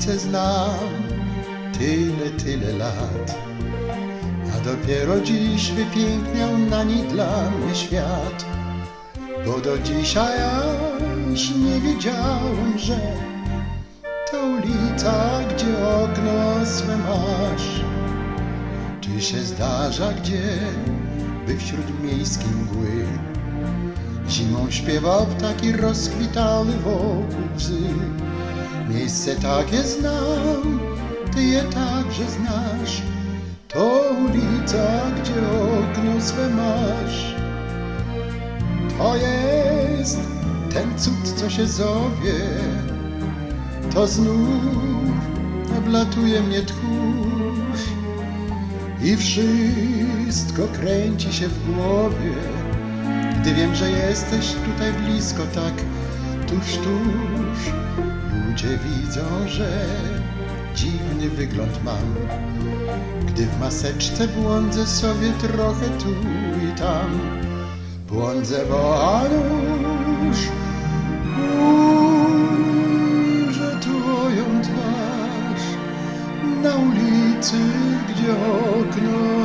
ulicę znam tyle, tyle lat. A dopiero dziś wypiękniał na niej dla mnie świat. Bo do dzisiaj aż nie wiedziałem, że to ulica, gdzie okno swe masz. Czy się zdarza gdzie, by wśród miejskiej mgły Zimą śpiewał ptaki rozkwitały wokół łzy. Miejsce takie znam, ty je także znasz. To ulica, gdzie okno swe masz. To jest ten cud, co się zowie. To znów oblatuje mnie tchórz i wszystko kręci się w głowie. Gdy wiem, że jesteś tutaj blisko, tak tuż, tuż, Ludzie widzą, że dziwny wygląd mam, gdy w maseczce błądzę sobie trochę tu i tam. Błądzę, bo Anusz ujrzę twoją twarz na ulicy, gdzie okno